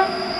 Chao.